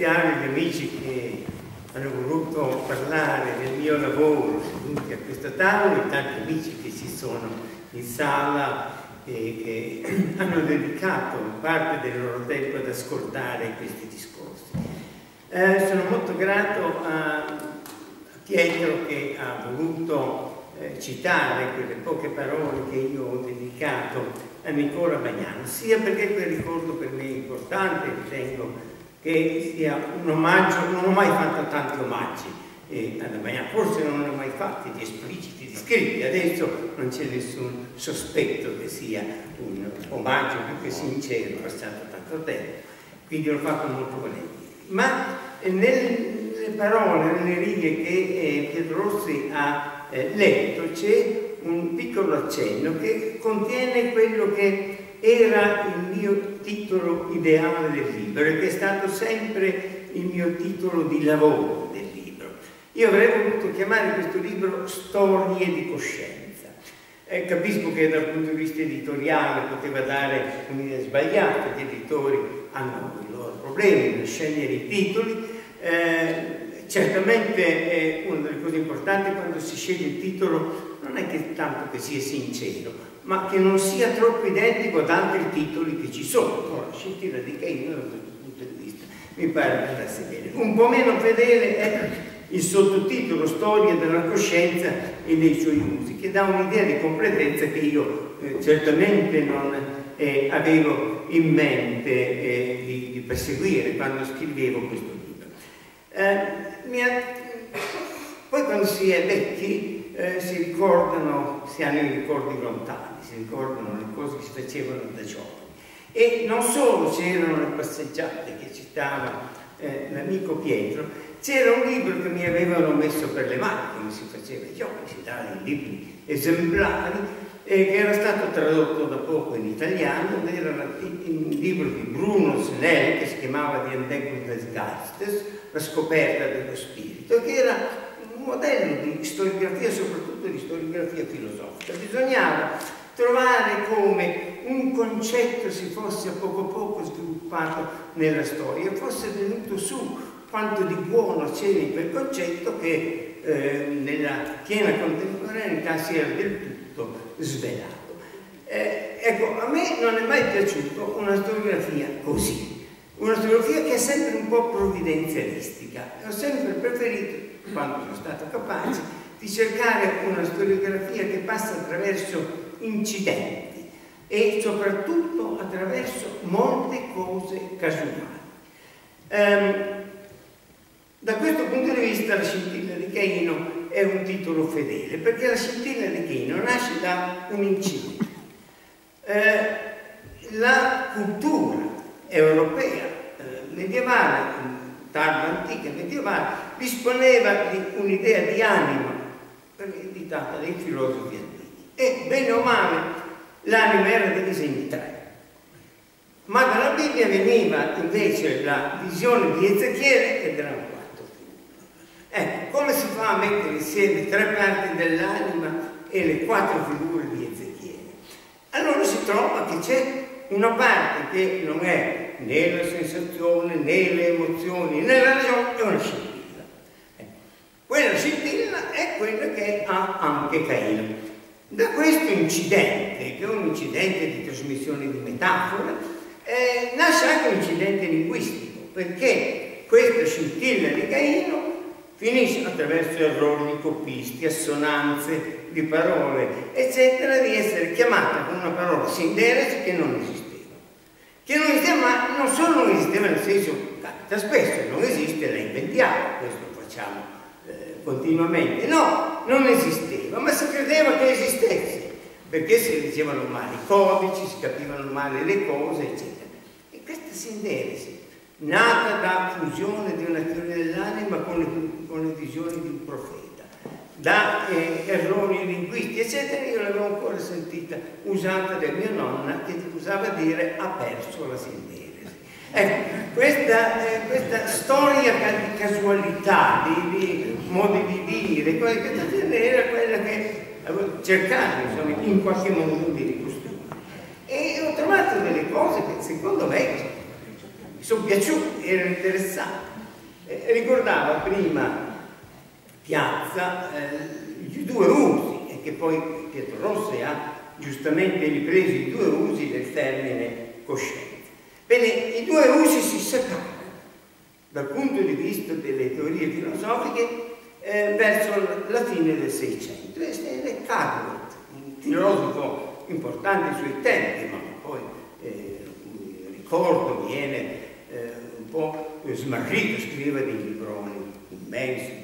gli amici che hanno voluto parlare del mio lavoro seduti a questo tavolo e tanti amici che ci sono in sala e che hanno dedicato parte del loro tempo ad ascoltare questi discorsi. Eh, sono molto grato a, a Pietro che ha voluto eh, citare quelle poche parole che io ho dedicato a Nicola Bagnano, sia perché quel ricordo per me è importante, ritengo che sia un omaggio, non ho mai fatto tanti omaggi eh, forse non ne ho mai fatti di espliciti, di scritti, adesso non c'è nessun sospetto che sia un omaggio più che sincero, è passato tanto tempo, quindi l'ho fatto molto volentieri. Ma eh, nelle parole, nelle righe che eh, Pietro Rossi ha eh, letto c'è un piccolo accenno che contiene quello che era il mio titolo ideale del libro e che è stato sempre il mio titolo di lavoro del libro. Io avrei voluto chiamare questo libro Storie di coscienza. Eh, capisco che dal punto di vista editoriale poteva dare un'idea sbagliata, gli editori hanno i loro problemi nel scegliere i titoli. Eh, certamente eh, una delle cose importanti quando si sceglie il titolo non è che tanto che sia sincero, ma che non sia troppo identico ad altri titoli che ci sono. Ora, di Kane, da questo punto di vista, mi pare che andasse bene. Un po' meno fedele è il sottotitolo Storia della coscienza e dei suoi usi, che dà un'idea di completezza che io eh, certamente non eh, avevo in mente eh, di, di, perseguire quando scrivevo questo libro. Eh, ha... Poi quando si è vecchi eh, si ricordano, si hanno i ricordi lontani, si ricordano le cose che si facevano da giovani. E non solo c'erano le passeggiate che citava eh, l'amico Pietro, c'era un libro che mi avevano messo per le mani, come si faceva ai giovani, si davano libri esemplari, eh, che era stato tradotto da poco in italiano, ed era un libro di Bruno Snell che si chiamava The Entdeckung des Geistes, la scoperta dello spirito, che era un modello di storiografia, soprattutto di storiografia filosofica. Bisognava trovare come un concetto si fosse a poco a poco sviluppato nella storia, fosse venuto su quanto di buono c'era in quel concetto che eh, nella piena contemporaneità si era del tutto svelato. Eh, ecco, a me non è mai piaciuto una storiografia così, una storiografia che è sempre un po' provvidenzialistica. Ho sempre preferito quando sono stato capace, di cercare una storiografia che passa attraverso incidenti e soprattutto attraverso molte cose casuali. Um, da questo punto di vista la scintilla di Caino è un titolo fedele, perché la scintilla di Caino nasce da un incidente. Eh, la cultura europea eh, medievale, tarda antica medievale, disponeva di un'idea di anima ereditata dai filosofi antichi e bene o male l'anima era divisa in tre. Ma dalla Bibbia veniva invece la visione di Ezechiele ed erano quattro. Ecco, come si fa a mettere insieme tre parti dell'anima e le quattro figure di Ezechiele? Allora si trova che c'è una parte che non è né la sensazione, né le emozioni, né la ragione, è una scintilla. Eh. Quella scintilla è quella che ha anche Caino. Da questo incidente, che è un incidente di trasmissione di metafore, eh, nasce anche un incidente linguistico, perché questa scintilla di Caino finisce attraverso errori di copisti, assonanze di parole, eccetera, di essere chiamata con una parola sinderesi che non esiste che non esisteva, ma non solo non esisteva nel senso, capita spesso, non esiste, la inventiamo, questo facciamo eh, continuamente. No, non esisteva, ma si credeva che esistesse, perché si dicevano male i codici, si capivano male le cose, eccetera. E questa sinderesi, nata da fusione di una teoria dell'anima con le, con le visioni di un profeta, da eh, errori linguistici, eccetera, io l'avevo ancora sentita usata da mia nonna che usava dire ha perso la sinderesi. Ecco, questa, eh, questa, storia di casualità, di, di, modi di dire, quella che era quella che avevo cercato insomma, in qualche modo di ricostruire. E ho trovato delle cose che secondo me mi sono piaciuti, erano interessati. Eh, ricordava prima Piazza eh, i due usi, e che poi Pietro Rossi ha giustamente ripreso i due usi del termine coscienza. Bene, i due usi si separano dal punto di vista delle teorie filosofiche eh, verso la fine del Seicento. È Carnot, un filosofo importante sui tempi, ma poi eh, ricordo viene eh, un po' smarrito, scrive dei libroni immensi,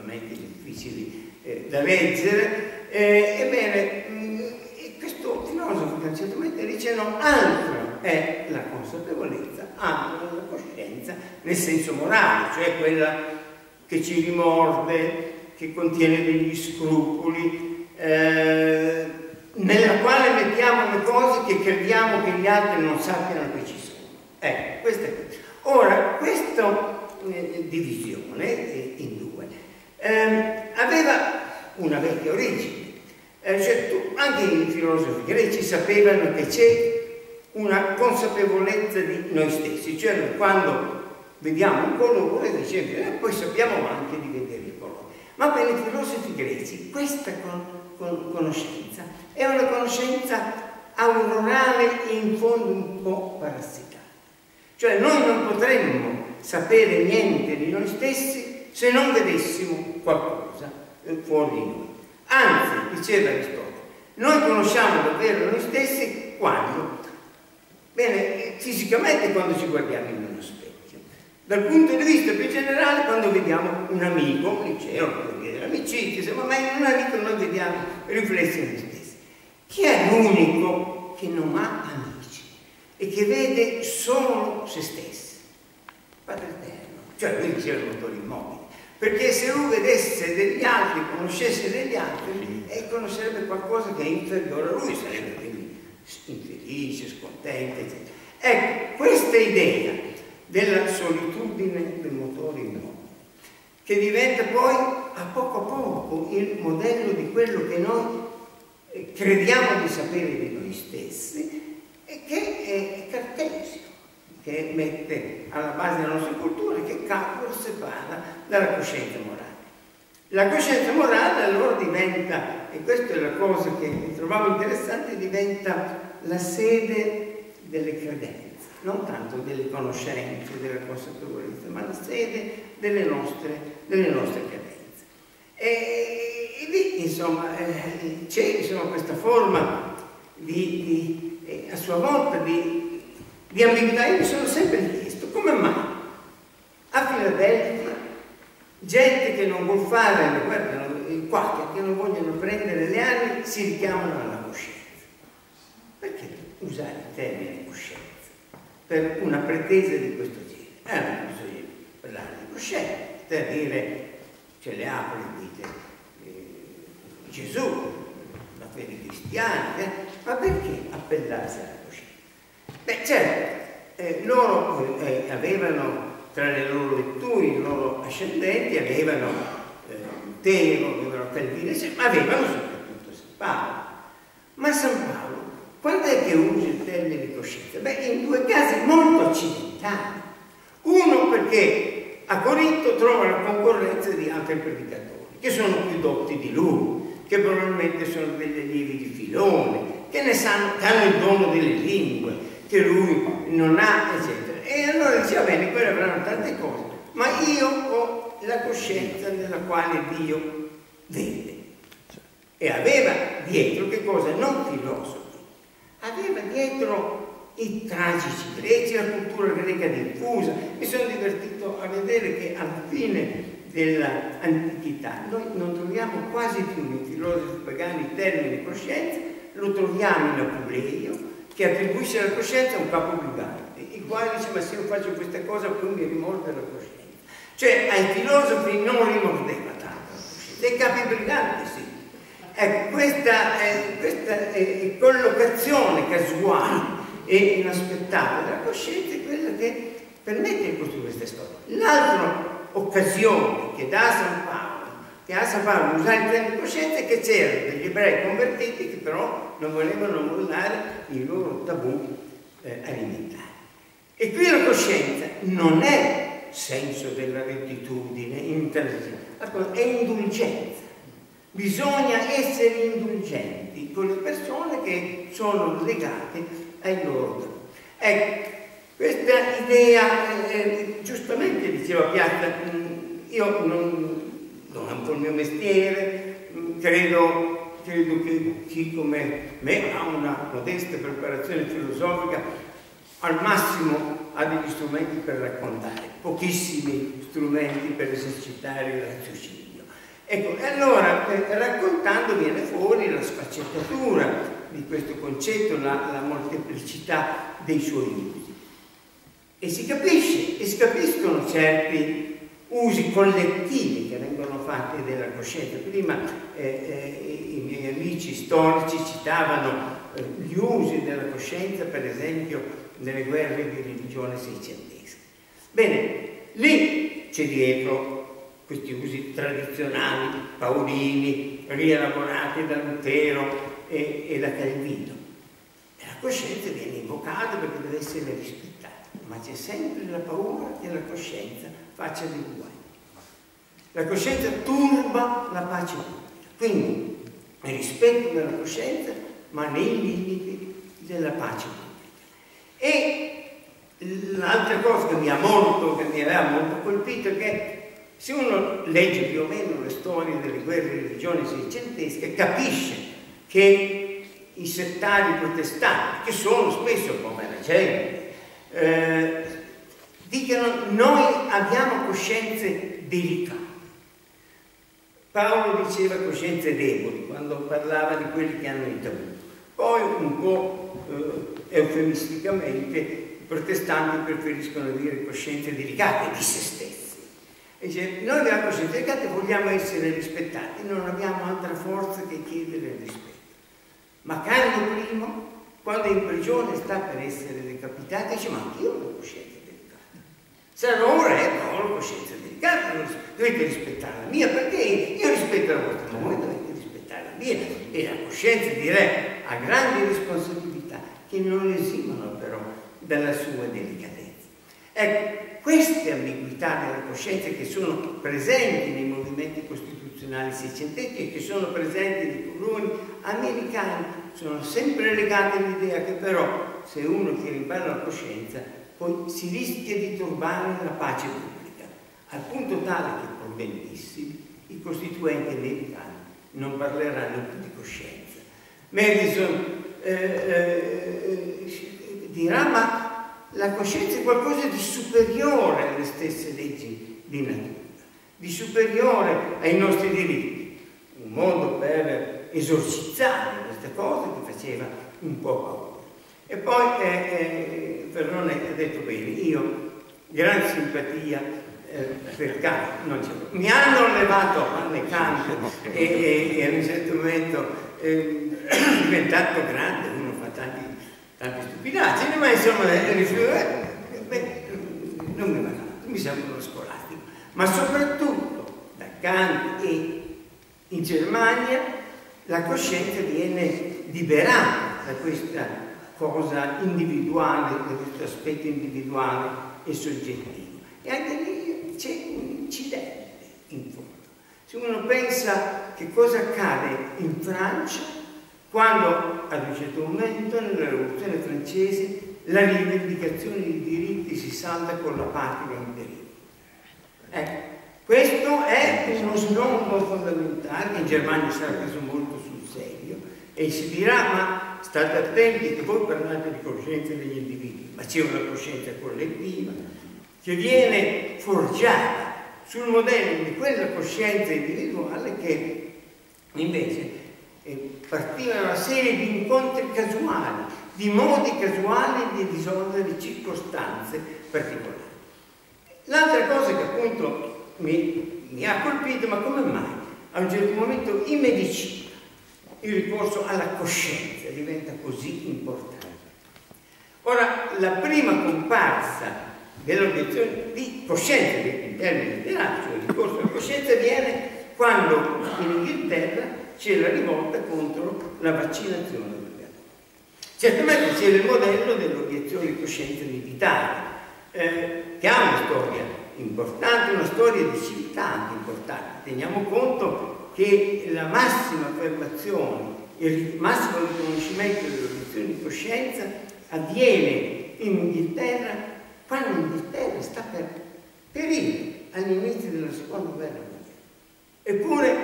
effettivamente difficili eh, da leggere. Eh, ebbene, mh, mm, questo filosofo che certamente dice no, altro è la consapevolezza, altro è la coscienza nel senso morale, cioè quella che ci rimorde, che contiene degli scrupoli, eh, nella quale mettiamo le cose che crediamo che gli altri non sappiano che ci sono. Ecco, questa è. Ora, questa eh, divisione eh, in due ehm, aveva una vecchia origine. Eh, cioè, anche i filosofi greci sapevano che c'è una consapevolezza di noi stessi, cioè quando vediamo un colore dice, e poi sappiamo anche di vedere il colore. Ma per i filosofi greci questa con, con, conoscenza è una conoscenza aurorale in fondo un po' parassitaria. Cioè noi non potremmo sapere niente di noi stessi se non vedessimo qualcosa eh, fuori di noi. Anzi, diceva Aristotele, noi conosciamo davvero noi stessi quando? Bene, fisicamente quando ci guardiamo in uno specchio dal punto di vista più generale, quando vediamo un amico, un liceo, l'amicizia, ma in un amico noi vediamo riflessi noi stessi. Chi è l'unico che non ha amici e che vede solo se stesso? Padre Eterno. Cioè lui diceva il motore immobile. Perché se lui vedesse degli altri, conoscesse degli altri, e conoscerebbe qualcosa che è inferiore a lui, sarebbe quindi infelice, scontento, eccetera. Ecco, questa idea della solitudine del motore immobile, che diventa poi a poco a poco il modello di quello che noi eh, crediamo di sapere di noi stessi e che è cartesio, che mette alla base della nostra cultura che Capua separa dalla coscienza morale. La coscienza morale allora diventa, e questa è la cosa che trovavo interessante, diventa la sede delle credenze non tanto delle conoscenze, della consapevolezza, ma la sede delle nostre, delle nostre credenze. E, e lì, insomma, eh, c'è questa forma di, di eh, a sua volta di, di ambiguità. Io mi sono sempre chiesto come mai a Filadelfia gente che non vuol fare, guardano, i quattro che non vogliono prendere le armi si richiamano alla coscienza. Perché usare il termine coscienza? per una pretesa di questo genere. Una cosa di parlare di coscienza, per dire, ce le apre, dite, eh, Gesù, la fede cristiana, eh? ma perché appellarsi alla? Beh, certo, eh, loro eh, avevano tra le loro letture, i loro ascendenti, avevano eh, Teo, avevano Calvino, ma avevano soprattutto San Paolo. Ma San Paolo quando è che usa il termine coscienza? Beh, in due casi molto occidentali. Uno perché a Corinto trova la concorrenza di altri predicatori, che sono più dotti di lui, che probabilmente sono degli allievi di filone, che ne sanno, che hanno il dono delle lingue, che lui non ha, eccetera. E allora diceva bene, quelli avranno tante cose, ma io ho la coscienza nella quale Dio vede. E aveva dietro che cosa? Non filosofo aveva dietro i tragici greci, la cultura greca diffusa. Mi sono divertito a vedere che alla fine dell'antichità noi non troviamo quasi più nei filosofi pagani il termine coscienza, lo troviamo in Apuleio che attribuisce alla coscienza un capo brigante, il quale dice ma se io faccio questa cosa poi mi rimorde la coscienza. Cioè ai filosofi non rimordeva tanto ai capi briganti sì, Ecco, questa, eh, questa eh, collocazione casuale e inaspettata della coscienza è quella che permette di costruire questa storia. L'altra occasione che dà San Paolo, che Paolo di usare il piano coscienza che c'erano degli ebrei convertiti che però non volevano mollare i loro tabù eh, alimentari. E qui la coscienza non è senso della rettitudine, è indulgenza. Bisogna essere indulgenti con le persone che sono legate ai loro. Ecco, questa idea, eh, giustamente diceva Piazza, mm, io non, non è un po' il mio mestiere, mm, credo, credo che chi come me ha una modesta preparazione filosofica al massimo ha degli strumenti per raccontare, pochissimi strumenti per esercitare il raziocinio. Ecco, e allora eh, raccontando viene fuori la sfaccettatura di questo concetto, la, la molteplicità dei suoi usi. E si capisce, e si capiscono certi usi collettivi che vengono fatti della coscienza. Prima eh, eh, i miei amici storici citavano eh, gli usi della coscienza, per esempio, nelle guerre di religione seicentesche. Bene, lì c'è dietro questi usi tradizionali, paolini, rielaborati da Lutero e, e da Calvino. E la coscienza viene invocata perché deve essere rispettata, ma c'è sempre la paura che la coscienza faccia dei guai. La coscienza turba la pace pubblica. Quindi il rispetto della coscienza, ma nei limiti della pace pubblica. E l'altra cosa che mi ha molto, che mi aveva molto colpito è che se uno legge più o meno le storie delle guerre di religione seicentesche, capisce che i settari protestanti, che sono spesso come la gente, eh, dicono noi abbiamo coscienze delicate. Paolo diceva coscienze deboli quando parlava di quelli che hanno i tabù. Poi un po' eh, eufemisticamente i protestanti preferiscono dire coscienze delicate di se stessi. E dice, noi abbiamo coscienze delicate vogliamo essere rispettati, non abbiamo altra forza che chiedere il rispetto. Ma Carlo I, quando è in prigione sta per essere decapitato, dice, ma anch'io ho una coscienza. Sarò un re, ma ho una coscienza delicata, dovete rispettare la mia, perché io rispetto la vostra, ma voi dovete rispettare la mia. E la coscienza di re ha grandi responsabilità che non esimono però dalla sua delicatezza. Ecco, queste ambiguità della coscienza che sono presenti nei movimenti costituzionali seicenteschi e che sono presenti nei coloni americani sono sempre legate all'idea che però se uno tiene in ballo la coscienza si rischia di turbare la pace pubblica, al punto tale che probabilmente i costituenti americani non parleranno più di coscienza. Madison eh, eh, dirà ma la coscienza è qualcosa di superiore alle stesse leggi di natura, di superiore ai nostri diritti, un modo per esorcizzare questa cosa che faceva un po' paura. E poi eh, eh, Ferrone ha detto bene, io gran simpatia eh, per Kant, mi hanno levato alle Kant e, e, a un certo momento eh, è diventato grande, uno fa tanti, tanti stupidaggini, ma insomma eh, beh, non mi va tanto, mi sembra uno scolastico, ma soprattutto da Kant e in Germania la coscienza viene liberata da questa cosa individuale, questo aspetto individuale e soggettivo. E anche lì c'è un incidente in fondo. Se uno pensa che cosa accade in Francia, quando ad un certo momento nella rivoluzione francese la rivendicazione dei diritti si salta con la patria in pericolo. Ecco, questo è uno snodo fondamentale in Germania sarà preso molto sul serio e si dirà ma state attenti che voi parlate di coscienza degli individui, ma c'è una coscienza collettiva che viene forgiata sul modello di quella coscienza individuale che invece partiva da una serie di incontri casuali, di modi casuali di risolvere circostanze particolari. L'altra cosa che appunto mi, mi ha colpito, ma come mai a un certo momento in medicina il ricorso alla coscienza diventa così importante? Ora, la prima comparsa dell'obiezione di coscienza, in termini letterari, cioè il ricorso alla coscienza, viene quando in Inghilterra c'è la rivolta contro la vaccinazione obbligatoria. Certamente c'è il modello dell'obiezione di coscienza militare, eh, che ha una storia importante, una storia di civiltà anche importante. Teniamo conto che la massima affermazione, il massimo riconoscimento dell'obiezione di coscienza avviene in Inghilterra quando l'Inghilterra sta per perire all'inizio della seconda guerra mondiale. Eppure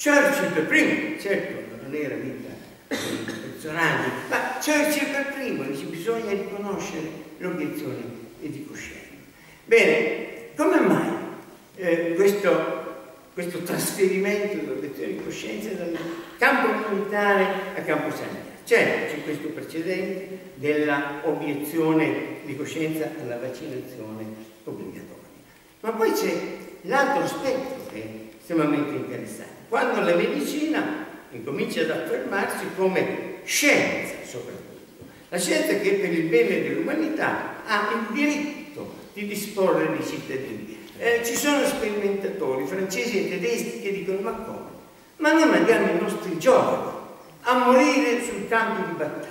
Churchill per primo, certo non era mica un personaggio, ma Churchill per primo dice bisogna riconoscere l'obiezione di coscienza. Bene, come mai eh, questo, questo, trasferimento dell'obiezione di coscienza dal campo militare a campo sanitario? Certo, c'è questo precedente della obiezione di coscienza alla vaccinazione obbligatoria. Ma poi c'è l'altro aspetto che è estremamente interessante. Quando la medicina incomincia ad affermarsi come scienza soprattutto, la scienza che per il bene dell'umanità ha il diritto di disporre dei cittadini. Eh, ci sono sperimentatori francesi e tedeschi che dicono ma come? Ma noi mandiamo i nostri giovani a morire sul campo di battaglia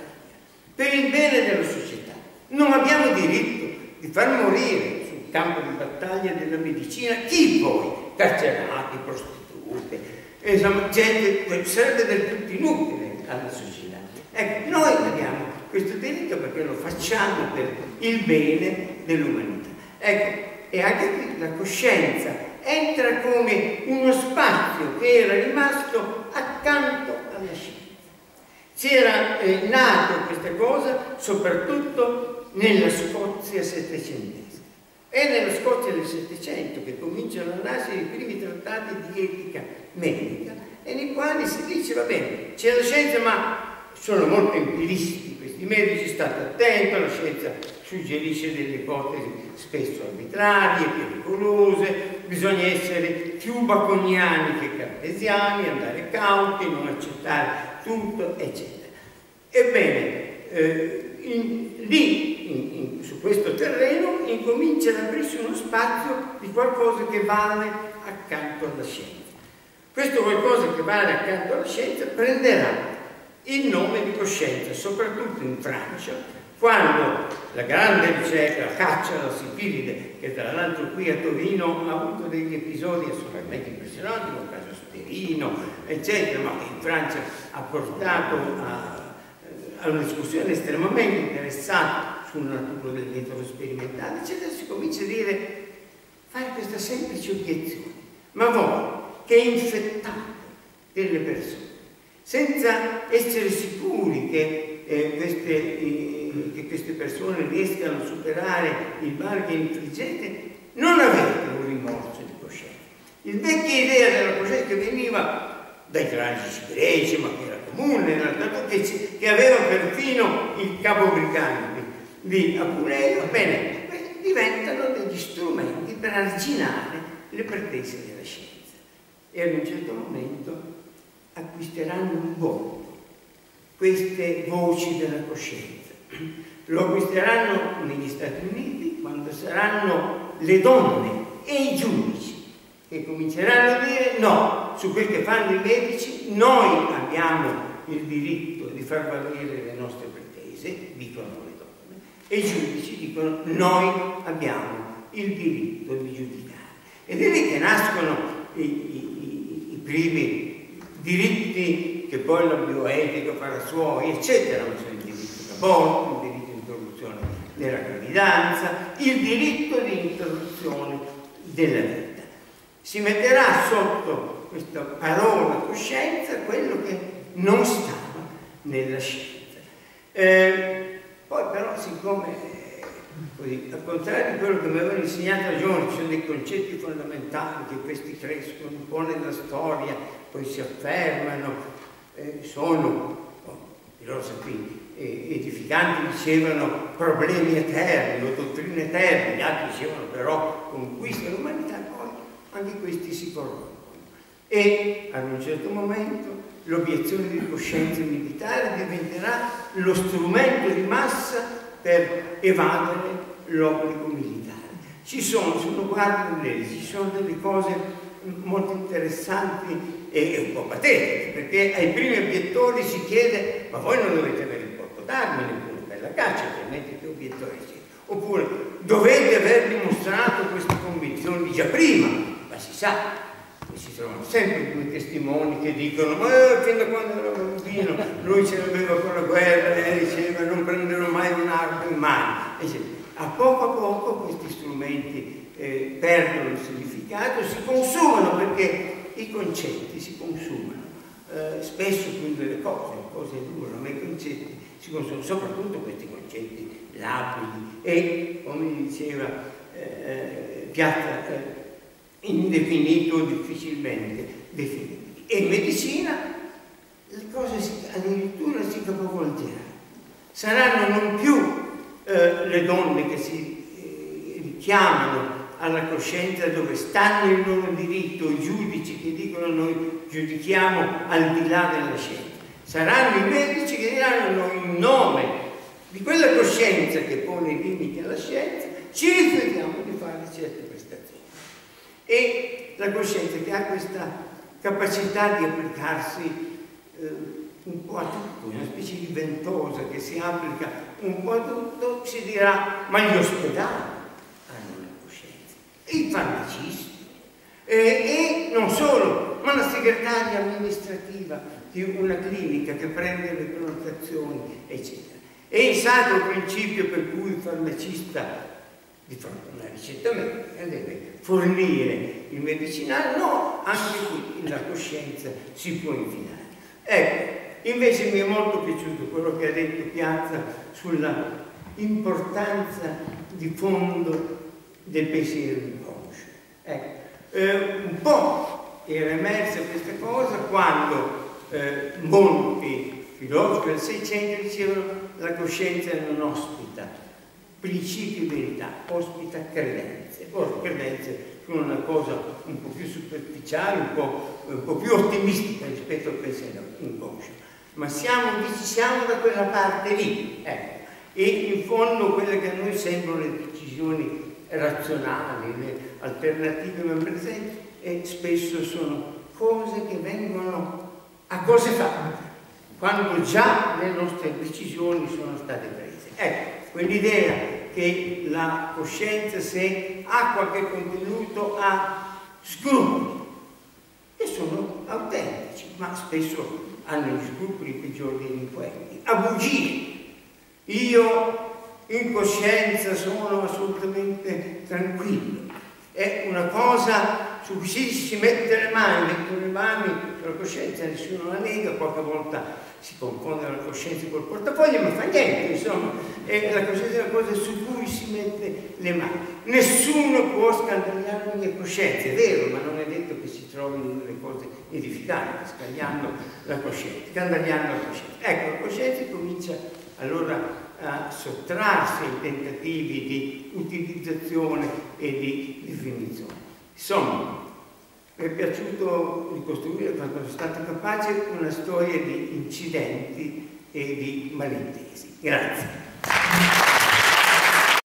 per il bene della società. Non abbiamo diritto di far morire campo di battaglia della medicina, chi poi? Carcerati, prostitute, insomma, gente, sarebbe del tutto inutile alla società. Ecco, noi abbiamo questo diritto perché lo facciamo per il bene dell'umanità. Ecco, e anche qui la coscienza entra come uno spazio che era rimasto accanto alla scienza. C'era eh, nato questa cosa soprattutto nella Scozia settecentesca. È nella Scozia del Settecento che cominciano a nascere i primi trattati di etica medica e nei quali si dice, va bene, c'è la scienza ma sono molto empiristi questi medici, state attenti, la scienza suggerisce delle ipotesi spesso arbitrarie, pericolose, bisogna essere più baconiani che cartesiani, andare cauti, non accettare tutto, eccetera. Ebbene, eh, in, lì, in, in, su questo terreno, incomincia ad aprirsi uno spazio di qualcosa che vale accanto alla scienza. Questo qualcosa che vale accanto alla scienza prenderà il nome di coscienza, soprattutto in Francia, quando la grande ricerca, la caccia alla sifilide, che tra l'altro qui a Torino ha avuto degli episodi assolutamente impressionanti, un caso Sperino, eccetera, ma che in Francia ha portato a a una discussione estremamente interessata sulla natura del metodo sperimentale, eccetera, si comincia a dire, fare questa semplice obiezione, ma voi che infettate delle persone, senza essere sicuri che, eh, queste, eh, che queste persone riescano a superare il male che non avete un rimorso di coscienza. Il vecchia idea della coscienza veniva dai tragici greci, ma che era comune, che, che aveva perfino il capo brigante di Apuleio, bene, diventano degli strumenti per arginare le pretese della scienza. E ad un certo momento acquisteranno un volto queste voci della coscienza. Lo acquisteranno negli Stati Uniti quando saranno le donne e i giudici che cominceranno a dire no, su quel che fanno i medici noi abbiamo il diritto di far valere le nostre pretese, dicono le donne, e i giudici dicono noi abbiamo il diritto di giudicare. Ed è lì che nascono i, i, i primi diritti che poi la bioetica farà suoi, eccetera, ma sono il diritto d'aborto, il diritto di interruzione della gravidanza, il diritto di interruzione della vita si metterà sotto questa parola coscienza quello che non stava nella scienza. Eh, poi però siccome così, al contrario di quello che mi avevano insegnato a giovani, ci sono dei concetti fondamentali che questi crescono un po' nella storia, poi si affermano, eh, sono, oh, i loro sapini, eh, edificanti dicevano problemi eterni o dottrine eterne, gli altri dicevano però conquista dell'umanità, anche questi si corrompono. E ad un certo momento l'obiezione di coscienza militare diventerà lo strumento di massa per evadere l'obbligo militare. Ci sono, se uno guarda le ci sono delle cose molto interessanti e un po' patetiche, perché ai primi obiettori si chiede ma voi non dovete avere il porto d'armi neppure per la caccia, altrimenti che obiettori siete? Oppure dovete aver dimostrato queste convinzioni già prima, ma si sa, ci trovano sempre due testimoni che dicono ma eh, fin da quando era bambino lui ce l'aveva con la guerra, lei diceva non prenderò mai un'arma in mano. A poco a poco questi strumenti eh, perdono il significato, si consumano perché i concetti si consumano. Eh, spesso quindi le cose, le cose durano, ma i concetti si consumano, soprattutto questi concetti lapidi e, come diceva eh, Piazza, eh, indefinito difficilmente definibili. E in medicina le cose si, addirittura si capovolgeranno. Saranno non più eh, le donne che si eh, richiamano alla coscienza dove stanno il loro diritto, i giudici che dicono noi giudichiamo al di là della scienza. Saranno i medici che diranno in nome di quella coscienza che pone i limiti alla scienza, ci rifiutiamo di fare certe prestazioni. E la coscienza che ha questa capacità di applicarsi eh, un po' a tutto, una specie di ventosa che si applica un po' a tutto, si dirà, ma gli ospedali i farmacisti, eh, e non solo, ma la segretaria amministrativa di una clinica che prende le prenotazioni, eccetera. È il sacro principio per cui il farmacista di fronte a una ricetta medica deve fornire il medicinale, no, anche qui la coscienza si può infilare. Ecco, invece mi è molto piaciuto quello che ha detto Piazza sulla importanza di fondo del pensiero inconscio. Ecco, eh, un po' era emersa questa cosa quando eh, molti filosofi del Seicento dicevano la coscienza non ospita principi verità, ospita credenze. Ora, credenze sono una cosa un po' più superficiale, un po', un po più ottimistica rispetto al pensiero inconscio, ma siamo, siamo da quella parte lì. Ecco. E in fondo quelle che a noi sembrano le decisioni razionali, le alternative ben presenti, e spesso sono cose che vengono a cose fatte, quando già le nostre decisioni sono state prese. Ecco, quell'idea che la coscienza se ha qualche contenuto ha scrupoli che sono autentici, ma spesso hanno gli scrupoli peggiori dei delinquenti, a bugie. Io in coscienza sono assolutamente tranquillo. È una cosa su cui si mette le mani, mettono le mani sulla coscienza, nessuno la nega, qualche volta si confonde la coscienza col portafoglio, ma fa niente, insomma, è la coscienza è una cosa su cui si mette le mani. Nessuno può scandagliare ogni coscienza, è vero, ma non è detto che si trovino delle cose edificanti, scagliando la coscienza, scandagliando la coscienza. Ecco, la coscienza comincia allora sottrarsi ai tentativi di utilizzazione e di definizione. Insomma, mi è piaciuto ricostruire, quando sono stato capace, una storia di incidenti e di malintesi. Grazie.